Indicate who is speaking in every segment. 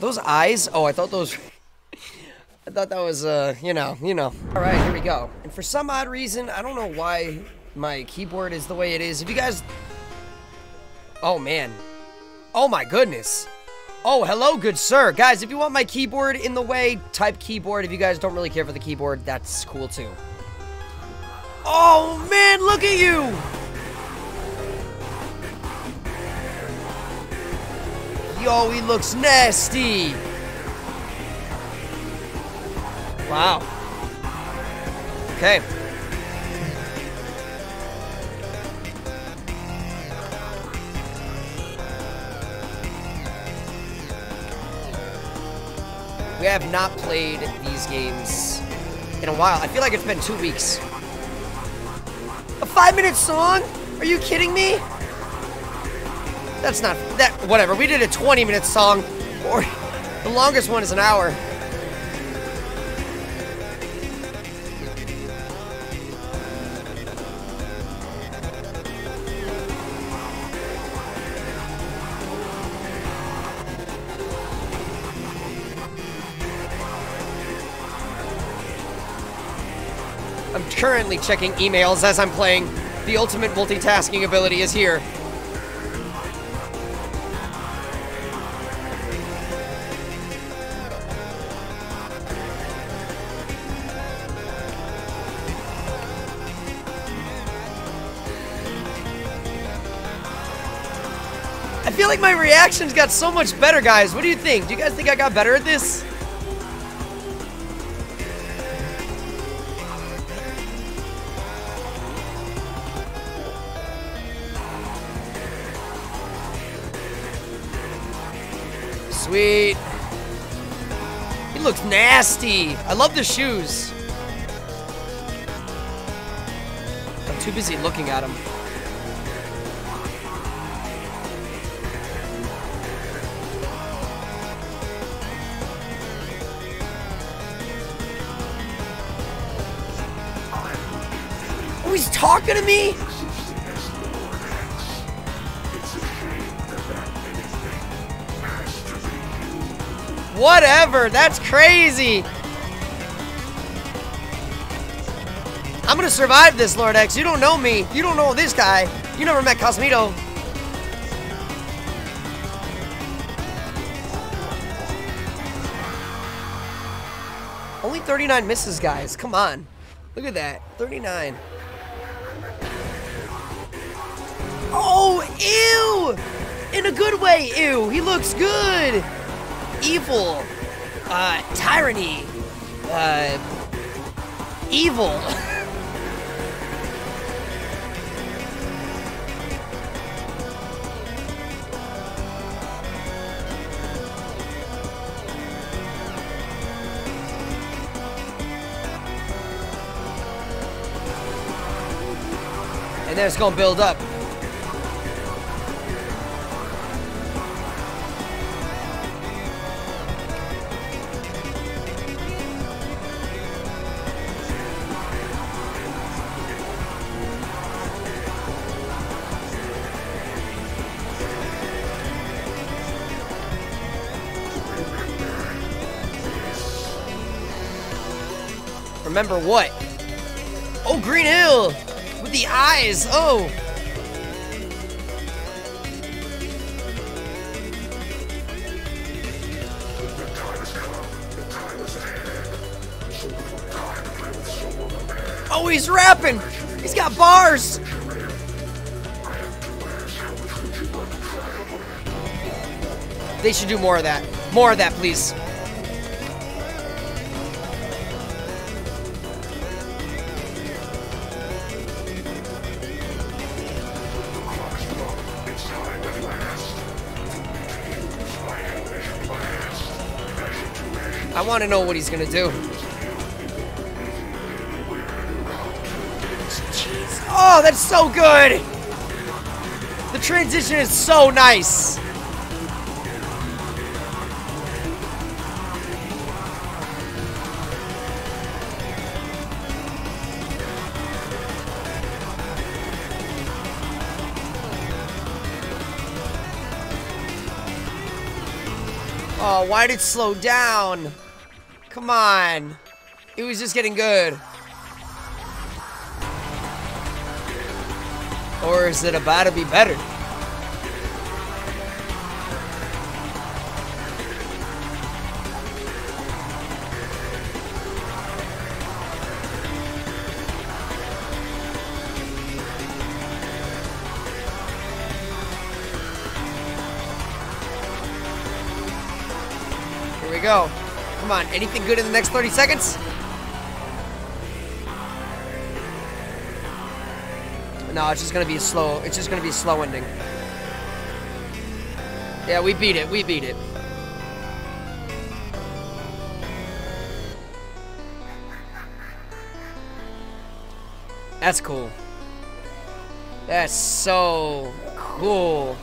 Speaker 1: Those eyes? Oh, I thought those... I thought that was, uh, you know, you know. All right, here we go. And for some odd reason, I don't know why my keyboard is the way it is. If you guys... Oh, man. Oh, my goodness. Oh, hello, good sir. Guys, if you want my keyboard in the way, type keyboard. If you guys don't really care for the keyboard, that's cool, too. Oh, man, look at you! Yo, he looks nasty! Wow. Okay. We have not played these games in a while. I feel like it's been two weeks. A five-minute song? Are you kidding me? That's not that. Whatever. We did a 20-minute song, or the longest one is an hour. I'm currently checking emails as I'm playing. The ultimate multitasking ability is here. Feel like my reactions got so much better, guys. What do you think? Do you guys think I got better at this? Sweet. He looks nasty. I love the shoes. I'm too busy looking at him. He's talking to me? Whatever, that's crazy. I'm gonna survive this, Lord X. You don't know me. You don't know this guy. You never met Cosmitto. Only 39 misses, guys. Come on. Look at that. 39. Oh, ew! In a good way, ew. He looks good. Evil. Uh, tyranny. Uh, evil. and then it's gonna build up. Remember what? Oh, Green Hill! With the eyes! Oh! Oh, he's rapping! He's got bars! They should do more of that. More of that, please. I want to know what he's gonna do. Jeez. Oh, that's so good! The transition is so nice. Oh, why did it slow down? Come on. It was just getting good. Or is it about to be better? Here we go. Come on, anything good in the next 30 seconds? No, it's just gonna be a slow, it's just gonna be a slow ending. Yeah, we beat it, we beat it. That's cool. That's so cool.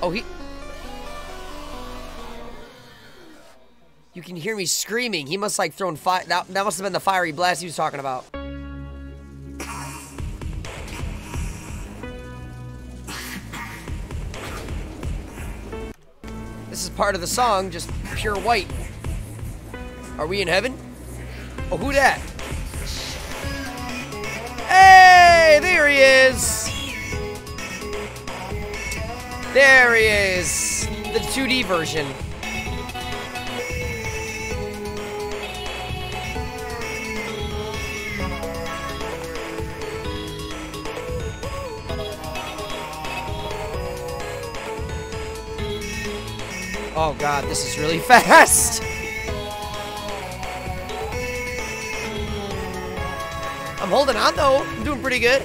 Speaker 1: Oh, he... You can hear me screaming. He must like thrown fire. That, that must have been the fiery blast he was talking about. This is part of the song, just pure white. Are we in heaven? Oh, who that? Hey, there he is. There he is. The 2D version. Oh god, this is really fast! I'm holding on though. I'm doing pretty good.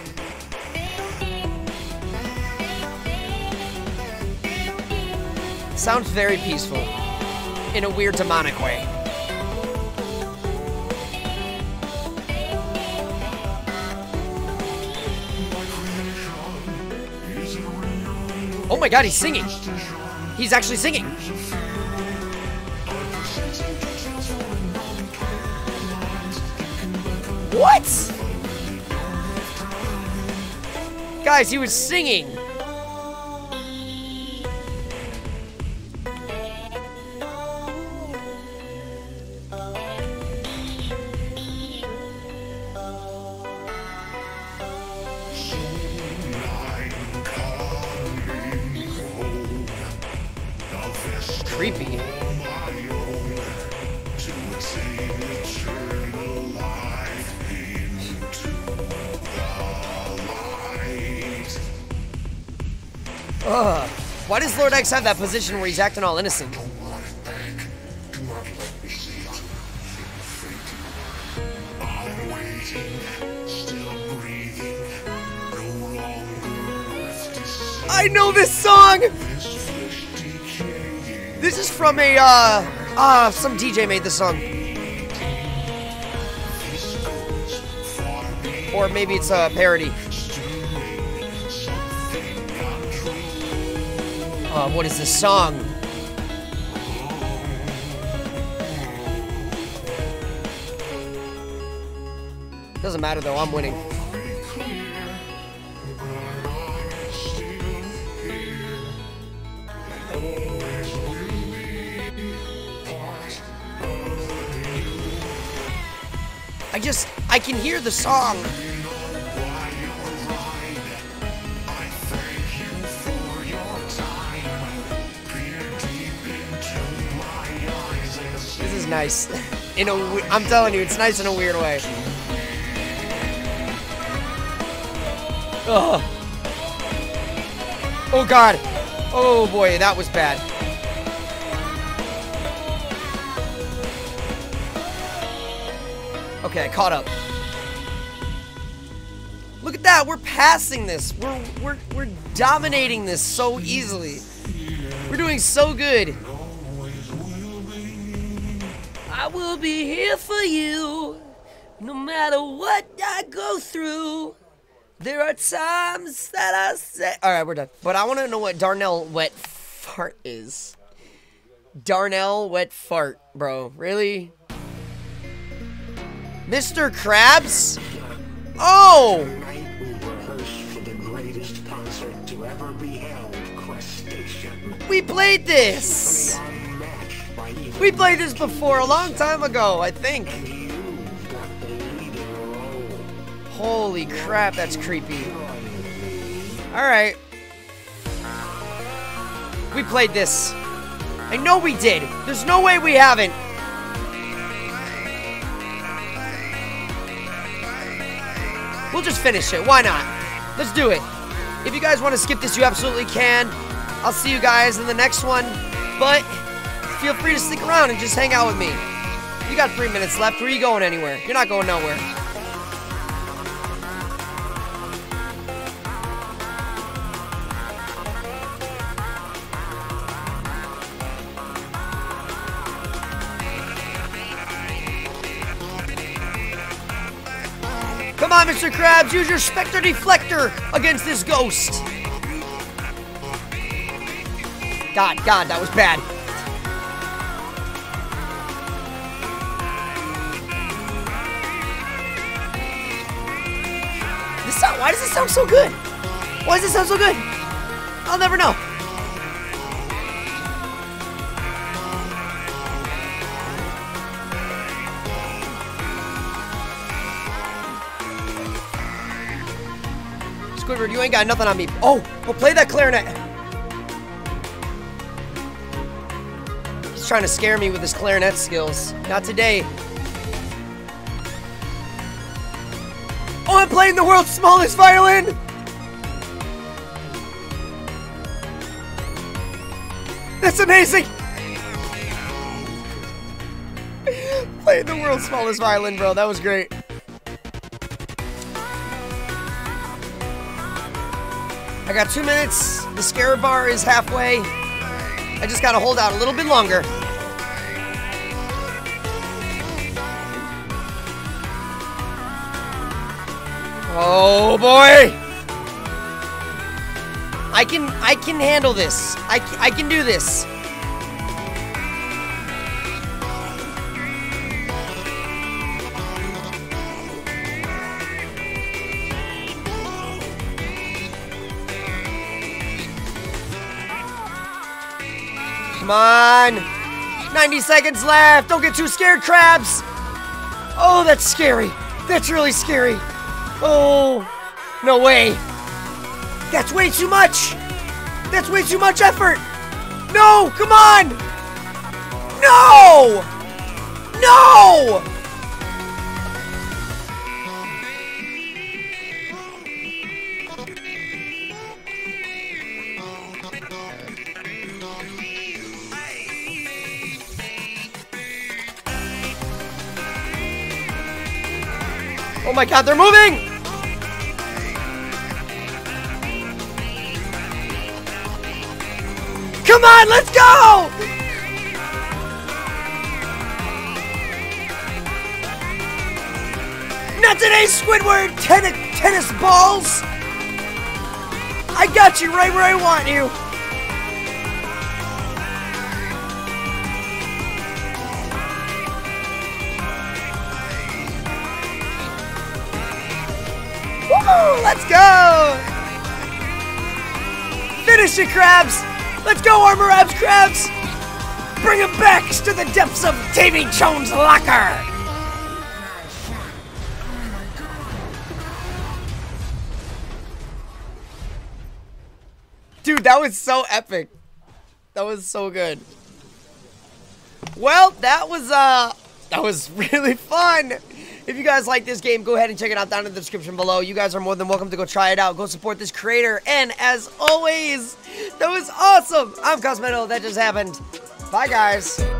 Speaker 1: Sounds very peaceful. In a weird demonic way. Oh my god, he's singing! He's actually singing! What? Guys, he was singing! Creepy. Ugh. Why does Lord X have that position where he's acting all innocent? I know this song! This is from a, uh, uh, some DJ made this song. Or maybe it's a parody. Uh, what is this song? Doesn't matter though, I'm winning. I just, I can hear the song. Nice. In a, I'm telling you, it's nice in a weird way. Ugh. Oh god. Oh boy, that was bad. Okay, I caught up. Look at that, we're passing this. We're we're we're dominating this so easily. We're doing so good. Will be here for you, no matter what I go through. There are times that I say. All right, we're done. But I want to know what Darnell wet fart is. Darnell wet fart, bro. Really? Mr. Krabs? Oh!
Speaker 2: We
Speaker 1: played this! We played this before a long time ago, I think. Holy crap, that's creepy. Alright. We played this. I know we did. There's no way we haven't. We'll just finish it. Why not? Let's do it. If you guys want to skip this, you absolutely can. I'll see you guys in the next one. But feel free to stick around and just hang out with me. You got three minutes left. Where are you going anywhere? You're not going nowhere. Come on, Mr. Krabs, use your Spectre Deflector against this ghost. God, God, that was bad. Why does it sound so good? Why does it sound so good? I'll never know. Squidward, you ain't got nothing on me. Oh, well, play that clarinet. He's trying to scare me with his clarinet skills. Not today. Playing the world's smallest violin! That's amazing! Playing the world's smallest violin, bro. That was great. I got two minutes. The scare bar is halfway. I just gotta hold out a little bit longer. Oh boy! I can I can handle this. I, I can do this. Come on! 90 seconds left! Don't get too scared, Krabs! Oh, that's scary! That's really scary! Oh, no way! That's way too much! That's way too much effort! No! Come on! No! No! Oh my god, they're moving! Come on, let's go! Not today, Squidward! Tennis, tennis balls! I got you right where I want you! Woo! Let's go! Finish it, Krabs! Let's go, Armor Abs Krabs! Bring him back to the depths of Davy Jones' locker! Dude, that was so epic. That was so good. Well, that was, uh, that was really fun. If you guys like this game, go ahead and check it out down in the description below. You guys are more than welcome to go try it out. Go support this creator. And as always, that was awesome. I'm Cosmitto. That just happened. Bye, guys.